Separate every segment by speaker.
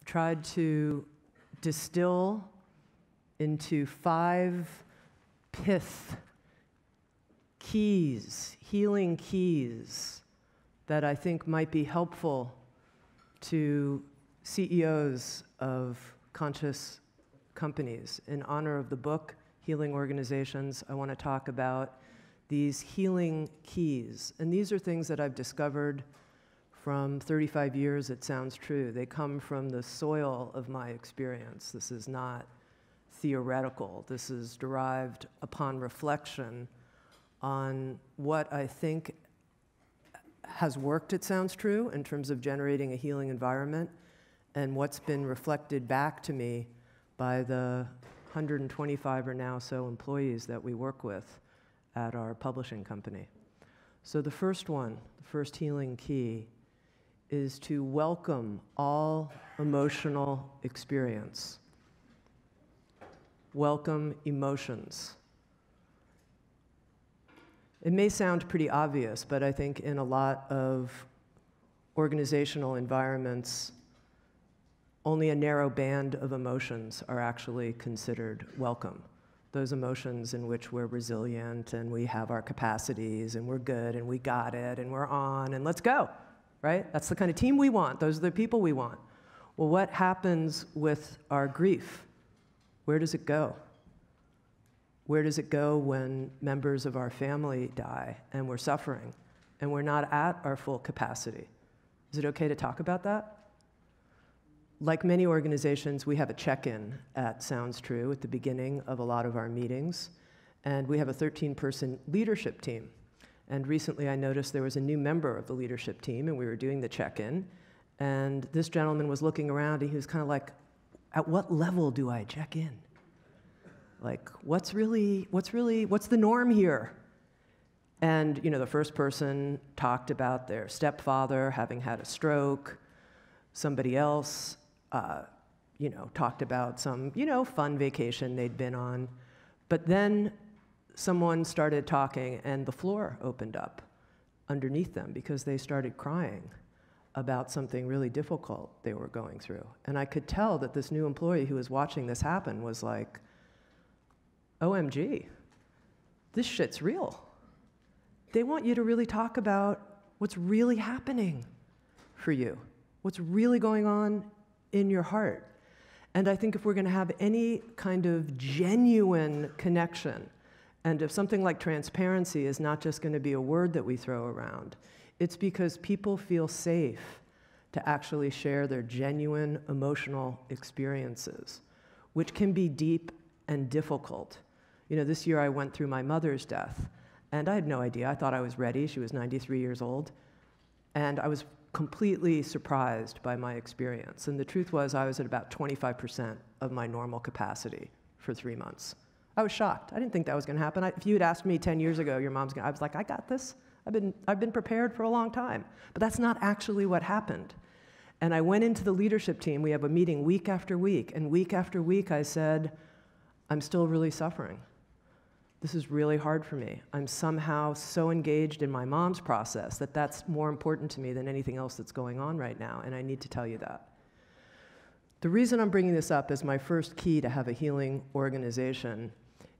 Speaker 1: I've tried to distill into five pith keys, healing keys that I think might be helpful to CEOs of conscious companies. In honor of the book, Healing Organizations, I want to talk about these healing keys. And these are things that I've discovered from 35 years, it sounds true. They come from the soil of my experience. This is not theoretical, this is derived upon reflection on what I think has worked, it sounds true, in terms of generating a healing environment, and what's been reflected back to me by the 125 or now so employees that we work with at our publishing company. So, the first one, the first healing key, is to welcome all emotional experience. Welcome emotions. It may sound pretty obvious, but I think in a lot of organizational environments, only a narrow band of emotions are actually considered welcome. Those emotions in which we're resilient and we have our capacities and we're good and we got it and we're on and let's go right? That's the kind of team we want. Those are the people we want. Well, what happens with our grief? Where does it go? Where does it go when members of our family die and we're suffering and we're not at our full capacity? Is it okay to talk about that? Like many organizations, we have a check in at Sounds True at the beginning of a lot of our meetings, and we have a 13 person leadership team. And recently I noticed there was a new member of the leadership team, and we were doing the check in. And this gentleman was looking around, and he was kind of like, At what level do I check in? Like, what's really, what's really, what's the norm here? And, you know, the first person talked about their stepfather having had a stroke. Somebody else, uh, you know, talked about some, you know, fun vacation they'd been on. But then someone started talking and the floor opened up underneath them because they started crying about something really difficult they were going through. And I could tell that this new employee who was watching this happen was like, OMG, this shit's real. They want you to really talk about what's really happening for you, what's really going on in your heart. And I think if we're going to have any kind of genuine connection and if something like transparency is not just going to be a word that we throw around, it's because people feel safe to actually share their genuine emotional experiences, which can be deep and difficult. You know, this year I went through my mother's death, and I had no idea. I thought I was ready. She was 93 years old. And I was completely surprised by my experience. And the truth was, I was at about 25% of my normal capacity for three months. I was shocked. I didn't think that was going to happen. I, if you had asked me 10 years ago, your mom's going to, I was like, I got this. I've been, I've been prepared for a long time. But that's not actually what happened. And I went into the leadership team. We have a meeting week after week. And week after week, I said, I'm still really suffering. This is really hard for me. I'm somehow so engaged in my mom's process that that's more important to me than anything else that's going on right now. And I need to tell you that. The reason I'm bringing this up as my first key to have a healing organization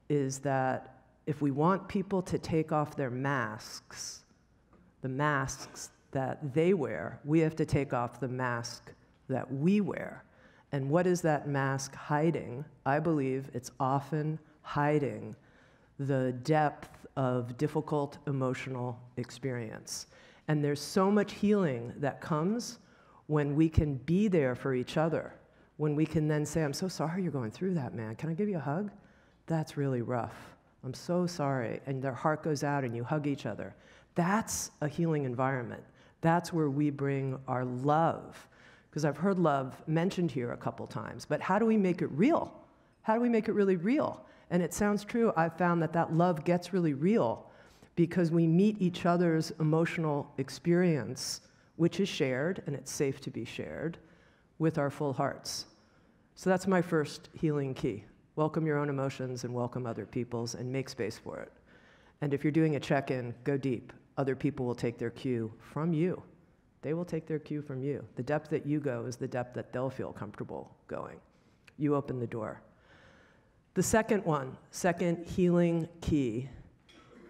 Speaker 1: is that if we want people to take off their masks, the masks that they wear, we have to take off the mask that we wear. And what is that mask hiding? I believe it's often hiding the depth of difficult emotional experience. And there's so much healing that comes when we can be there for each other, when we can then say, I'm so sorry you're going through that, man. Can I give you a hug? That's really rough. I'm so sorry. And their heart goes out and you hug each other. That's a healing environment. That's where we bring our love. Because I've heard love mentioned here a couple times, but how do we make it real? How do we make it really real? And it sounds true. I've found that that love gets really real because we meet each other's emotional experience, which is shared, and it's safe to be shared, with our full hearts. So that's my first healing key. Welcome your own emotions and welcome other people's and make space for it. And if you're doing a check in, go deep. Other people will take their cue from you. They will take their cue from you. The depth that you go is the depth that they'll feel comfortable going. You open the door. The second one, second healing key,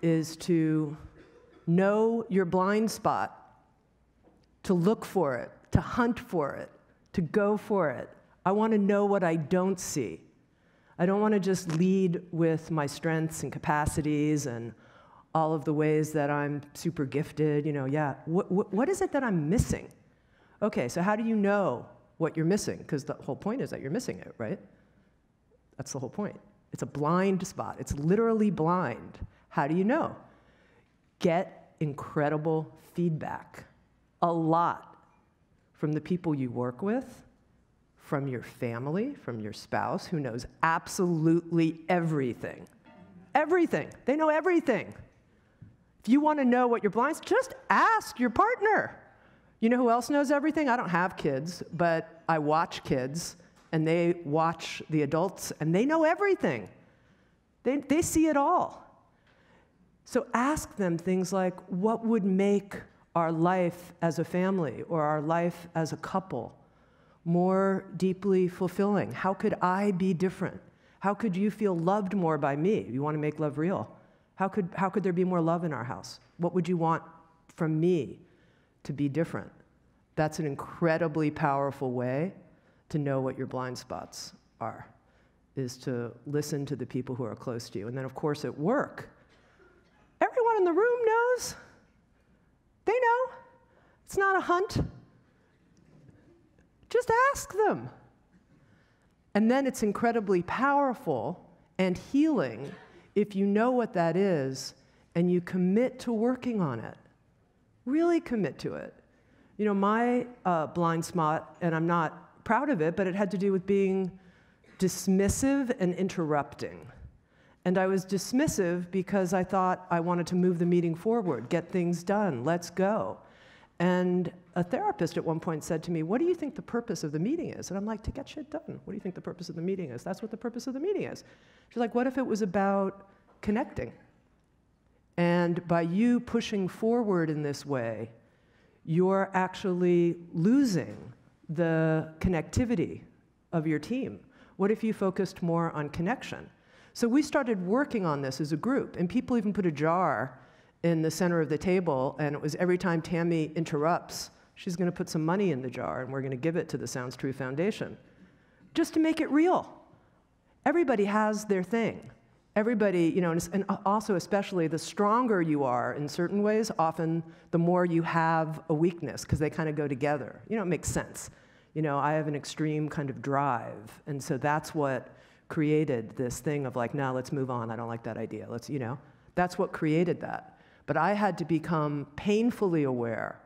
Speaker 1: is to know your blind spot, to look for it, to hunt for it, to go for it. I want to know what I don't see. I don't want to just lead with my strengths and capacities and all of the ways that I'm super gifted. You know, yeah, what, what, what is it that I'm missing? Okay, so how do you know what you're missing? Because the whole point is that you're missing it, right? That's the whole point. It's a blind spot, it's literally blind. How do you know? Get incredible feedback, a lot from the people you work with, from your family, from your spouse, who knows absolutely everything. Everything. They know everything. If you want to know what your blinds, just ask your partner. You know who else knows everything? I don't have kids, but I watch kids and they watch the adults and they know everything. They, they see it all. So ask them things like what would make our life as a family or our life as a couple more deeply fulfilling? How could I be different? How could you feel loved more by me? You want to make love real. How could, how could there be more love in our house? What would you want from me to be different? That's an incredibly powerful way to know what your blind spots are, is to listen to the people who are close to you. And then, of course, at work, everyone in the room knows. They know. It's not a hunt. Just ask them. And then it's incredibly powerful and healing if you know what that is and you commit to working on it, really commit to it. You know, my uh, blind spot, and I'm not proud of it, but it had to do with being dismissive and interrupting. And I was dismissive because I thought I wanted to move the meeting forward, get things done, let's go. And a therapist at one point said to me, What do you think the purpose of the meeting is? And I'm like, To get shit done. What do you think the purpose of the meeting is? That's what the purpose of the meeting is. She's like, What if it was about connecting? And by you pushing forward in this way, you're actually losing the connectivity of your team. What if you focused more on connection? So we started working on this as a group, and people even put a jar in the center of the table, and it was every time Tami interrupts, she's going to put some money in the jar, and we're going to give it to the Sounds True Foundation, just to make it real. Everybody has their thing. Everybody, you know, and also especially the stronger you are in certain ways, often the more you have a weakness, because they kind of go together. You know, it makes sense. You know, I have an extreme kind of drive, and so that's what created this thing of like, now let's move on. I don't like that idea. Let's, you know, that's what created that. But I had to become painfully aware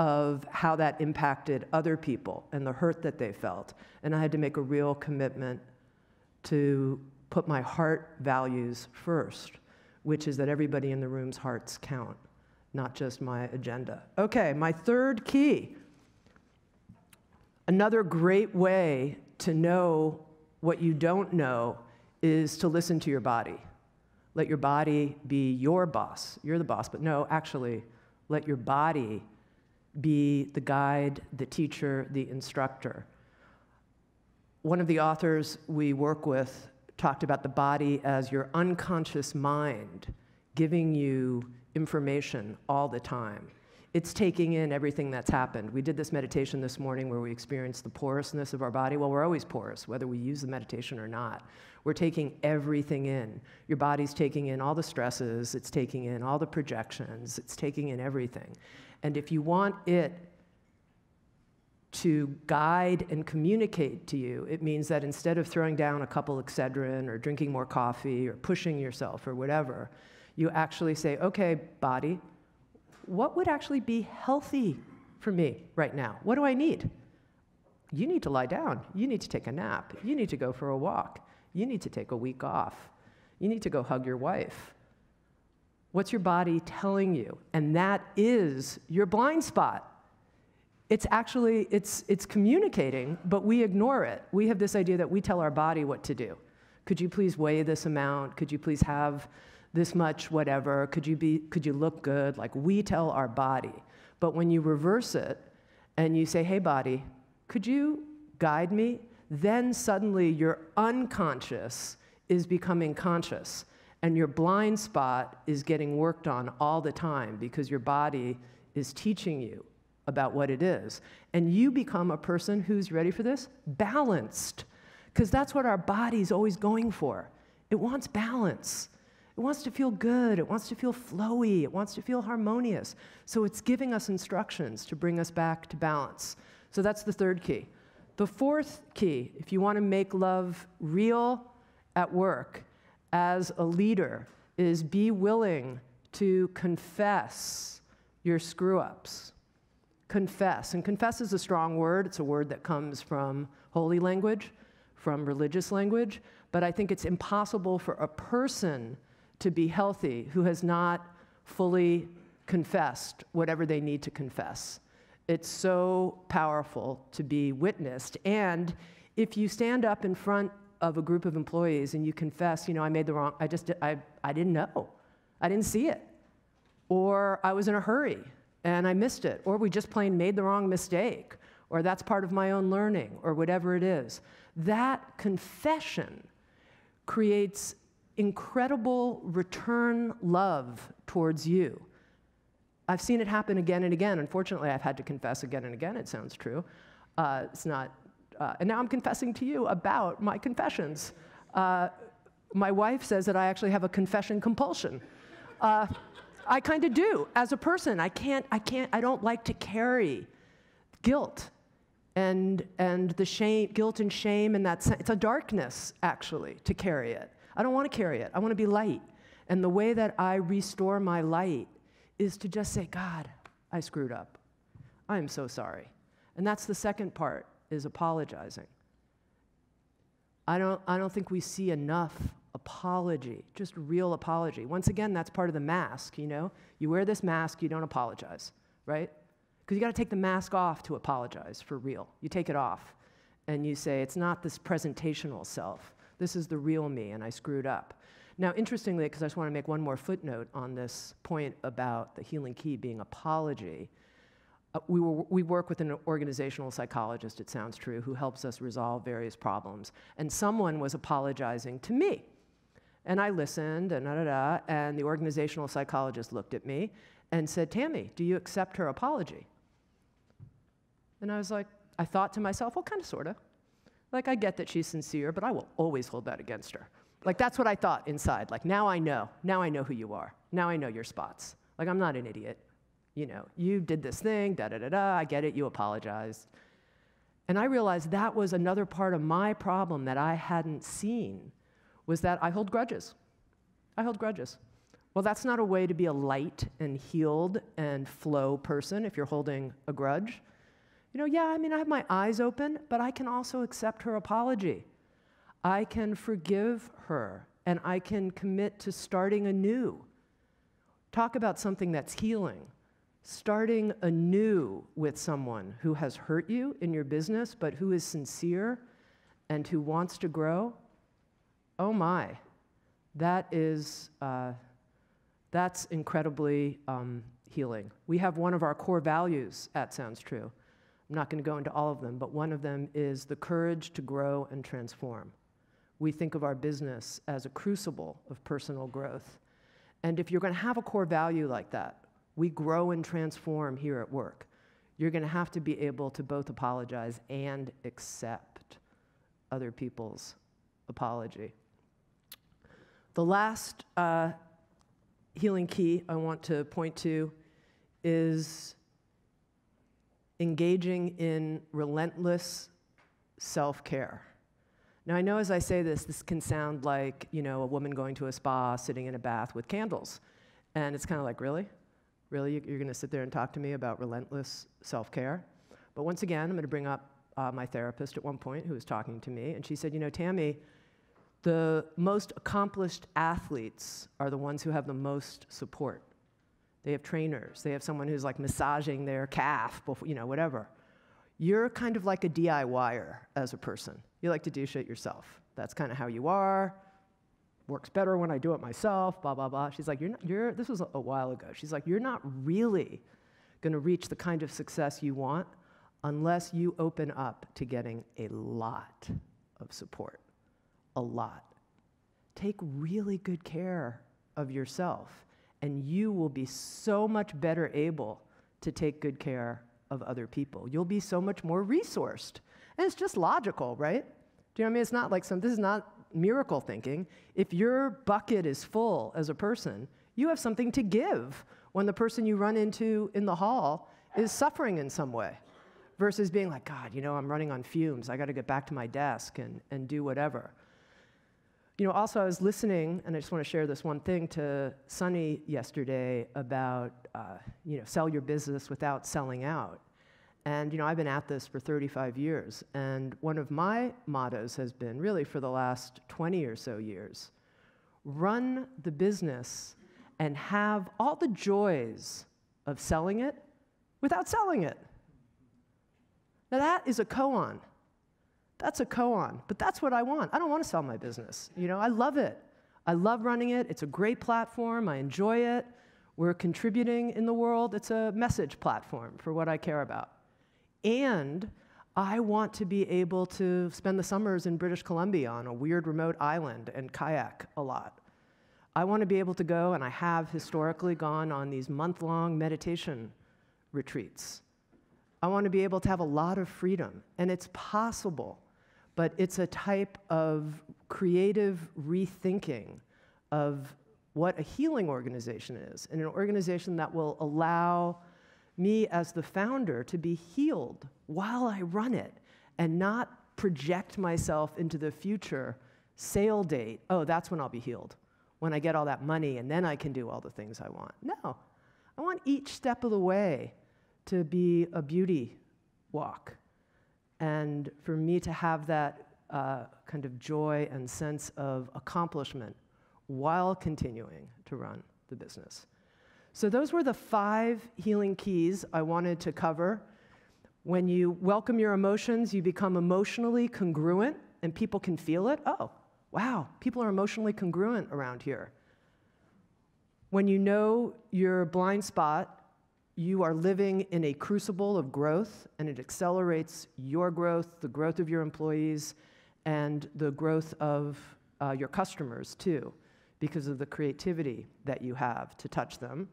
Speaker 1: of how that impacted other people and the hurt that they felt. And I had to make a real commitment to put my heart values first, which is that everybody in the room's hearts count, not just my agenda. Okay, my third key. Another great way to know what you don't know is to listen to your body. Let your body be your boss. You're the boss, but no, actually, let your body be the guide, the teacher, the instructor. One of the authors we work with talked about the body as your unconscious mind giving you information all the time. It's taking in everything that's happened. We did this meditation this morning where we experienced the porousness of our body. Well, we're always porous, whether we use the meditation or not. We're taking everything in. Your body's taking in all the stresses, it's taking in all the projections, it's taking in everything. And if you want it to guide and communicate to you, it means that instead of throwing down a couple Excedrin or drinking more coffee or pushing yourself or whatever, you actually say, okay, body, what would actually be healthy for me right now? What do I need? You need to lie down. You need to take a nap. You need to go for a walk. You need to take a week off. You need to go hug your wife. What's your body telling you? And that is your blind spot. It's actually, it's, it's communicating, but we ignore it. We have this idea that we tell our body what to do. Could you please weigh this amount? Could you please have this much whatever? Could you, be, could you look good? Like we tell our body. But when you reverse it and you say, hey, body, could you guide me? Then suddenly your unconscious is becoming conscious, and your blind spot is getting worked on all the time because your body is teaching you about what it is. And you become a person who's ready for this? Balanced. Because that's what our body's always going for. It wants balance. It wants to feel good. It wants to feel flowy. It wants to feel harmonious. So it's giving us instructions to bring us back to balance. So that's the third key. The fourth key, if you want to make love real at work as a leader, is be willing to confess your screw ups. Confess. And confess is a strong word, it's a word that comes from holy language, from religious language. But I think it's impossible for a person to be healthy who has not fully confessed whatever they need to confess. It's so powerful to be witnessed. And if you stand up in front of a group of employees and you confess, you know, I made the wrong, I just, I, I didn't know, I didn't see it, or I was in a hurry and I missed it, or we just plain made the wrong mistake, or that's part of my own learning, or whatever it is. That confession creates incredible return love towards you. I've seen it happen again and again. Unfortunately, I've had to confess again and again. It sounds true. Uh, it's not, uh, and now I'm confessing to you about my confessions. Uh, my wife says that I actually have a confession compulsion. Uh, I kind of do. As a person, I can't, I can't, I don't like to carry guilt and, and the shame, guilt and shame and that, it's a darkness actually to carry it. I don't want to carry it. I want to be light. And the way that I restore my light is to just say, God, I screwed up. I am so sorry. And that's the second part is apologizing. I don't, I don't think we see enough apology, just real apology. Once again, that's part of the mask, you know? You wear this mask, you don't apologize, right? Because you got to take the mask off to apologize for real. You take it off and you say, it's not this presentational self. This is the real me, and I screwed up. Now, interestingly, because I just want to make one more footnote on this point about the healing key being apology, uh, we, were, we work with an organizational psychologist, it sounds true, who helps us resolve various problems. And someone was apologizing to me and I listened, and da da da. And the organizational psychologist looked at me and said, Tami, do you accept her apology? And I was like, I thought to myself, well, kind of, sort of. Like, I get that she's sincere, but I will always hold that against her. Like, that's what I thought inside. Like, now I know. Now I know who you are. Now I know your spots. Like, I'm not an idiot. You know, you did this thing, da da da da. I get it. You apologized. And I realized that was another part of my problem that I hadn't seen was that I hold grudges. I hold grudges. Well, that's not a way to be a light and healed and flow person if you're holding a grudge. You know, yeah, I mean, I have my eyes open, but I can also accept her apology. I can forgive her and I can commit to starting anew. Talk about something that's healing. Starting anew with someone who has hurt you in your business, but who is sincere and who wants to grow oh my, that is, uh, that's incredibly um, healing. We have one of our core values at Sounds True. I'm not going to go into all of them, but one of them is the courage to grow and transform. We think of our business as a crucible of personal growth. And if you're going to have a core value like that, we grow and transform here at work. You're going to have to be able to both apologize and accept other people's apology. The last uh, healing key I want to point to is engaging in relentless self care. Now, I know as I say this, this can sound like, you know, a woman going to a spa, sitting in a bath with candles. And it's kind of like, really? Really? You're going to sit there and talk to me about relentless self care? But once again, I'm going to bring up uh, my therapist at one point who was talking to me, and she said, you know, Tami, the most accomplished athletes are the ones who have the most support. They have trainers, they have someone who's like massaging their calf, before, you know, whatever. You're kind of like a DIYer as a person. You like to do shit yourself. That's kind of how you are. Works better when I do it myself, blah, blah, blah. She's like, you're not, you're, this was a while ago. She's like, you're not really going to reach the kind of success you want unless you open up to getting a lot of support. A lot. Take really good care of yourself, and you will be so much better able to take good care of other people. You'll be so much more resourced. And it's just logical, right? Do you know what I mean? It's not like some, this is not miracle thinking. If your bucket is full as a person, you have something to give when the person you run into in the hall is suffering in some way versus being like, God, you know, I'm running on fumes. I got to get back to my desk and, and do whatever. You know, also, I was listening, and I just want to share this one thing to Sunny yesterday about, uh, you know, sell your business without selling out. And, you know, I've been at this for 35 years. And one of my mottos has been, really for the last 20 or so years, run the business and have all the joys of selling it without selling it. Now, that is a koan. That's a koan, but that's what I want. I don't want to sell my business. You know, I love it. I love running it. It's a great platform. I enjoy it. We're contributing in the world. It's a message platform for what I care about. And I want to be able to spend the summers in British Columbia on a weird remote island and kayak a lot. I want to be able to go, and I have historically gone on these month long meditation retreats. I want to be able to have a lot of freedom, and it's possible, but it's a type of creative rethinking of what a healing organization is, and an organization that will allow me as the founder to be healed while I run it and not project myself into the future sale date. Oh, that's when I'll be healed when I get all that money and then I can do all the things I want. No, I want each step of the way to be a beauty walk. And for me to have that uh, kind of joy and sense of accomplishment while continuing to run the business. So, those were the five healing keys I wanted to cover. When you welcome your emotions, you become emotionally congruent, and people can feel it. Oh, wow, people are emotionally congruent around here. When you know your blind spot, you are living in a crucible of growth, and it accelerates your growth, the growth of your employees, and the growth of uh, your customers too, because of the creativity that you have to touch them.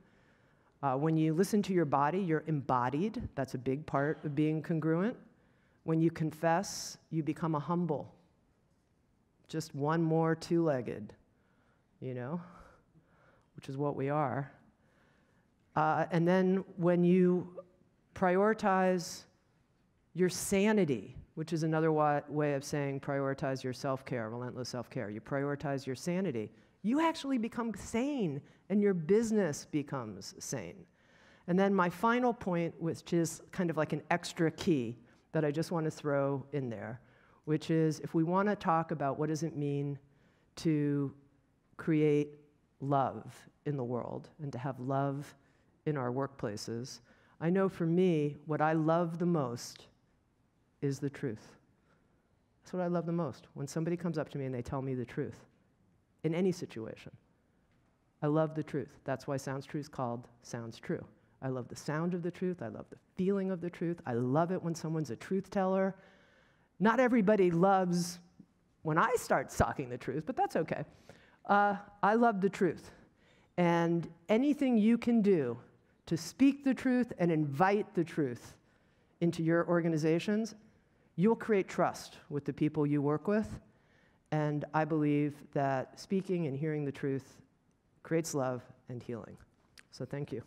Speaker 1: Uh, when you listen to your body, you're embodied. That's a big part of being congruent. When you confess, you become a humble just one more two legged, you know, which is what we are. Uh, and then when you prioritize your sanity, which is another wa- way of saying prioritize your self care, relentless self care, you prioritize your sanity, you actually become sane and your business becomes sane. And then my final point, which is kind of like an extra key that I just want to throw in there, which is if we want to talk about what does it mean to create love in the world and to have love in our workplaces, I know for me, what I love the most is the truth. That's what I love the most. When somebody comes up to me and they tell me the truth in any situation. I love the truth. That's why Sounds True is called Sounds True. I love the sound of the truth. I love the feeling of the truth. I love it when someone's a truth teller. Not everybody loves when I start talking the truth, but that's okay. Uh, I love the truth. And anything you can do to speak the truth and invite the truth into your organizations, you'll create trust with the people you work with. And I believe that speaking and hearing the truth creates love and healing. So thank you.